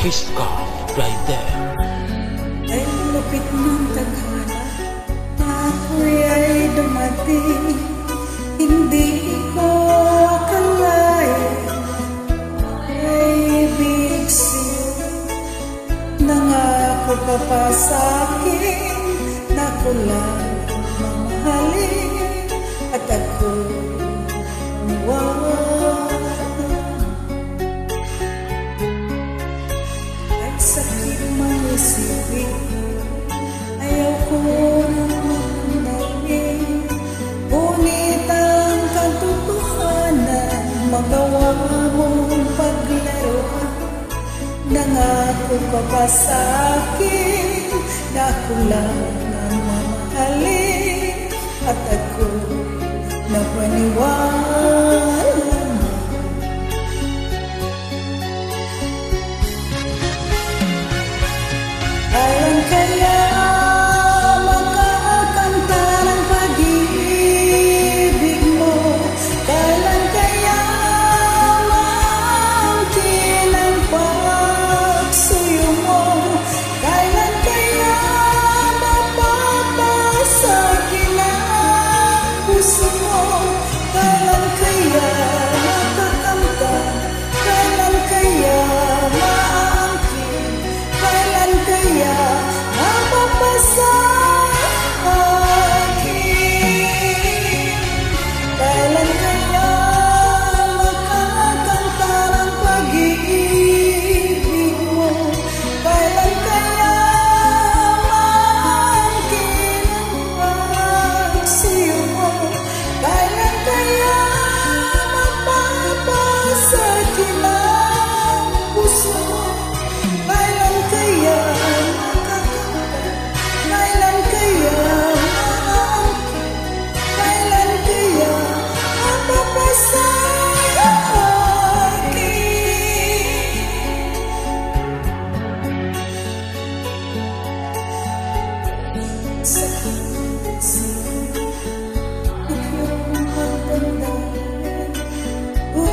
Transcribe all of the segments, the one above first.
Fiska right there. Ay lupit ng tadhana Ako'y ay dumating. Hindi ko akalain Ay ibig sa'yo Nangako ka pa sa'kin Na ko isipin Ayaw ko nang magdalhin Ngunit ang katotohanan Magawa mong paglaruan Nangako ka pa Na ako lang ang At ako napaniwala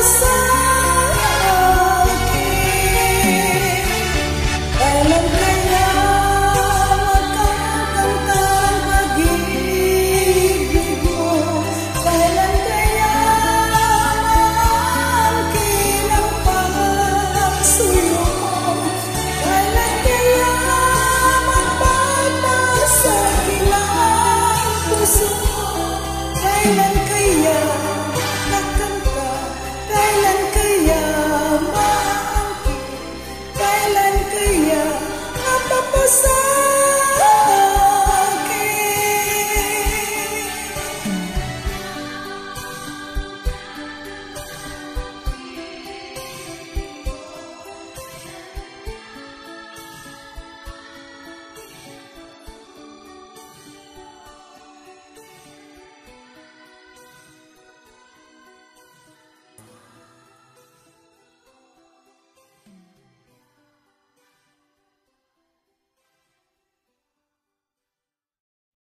myself.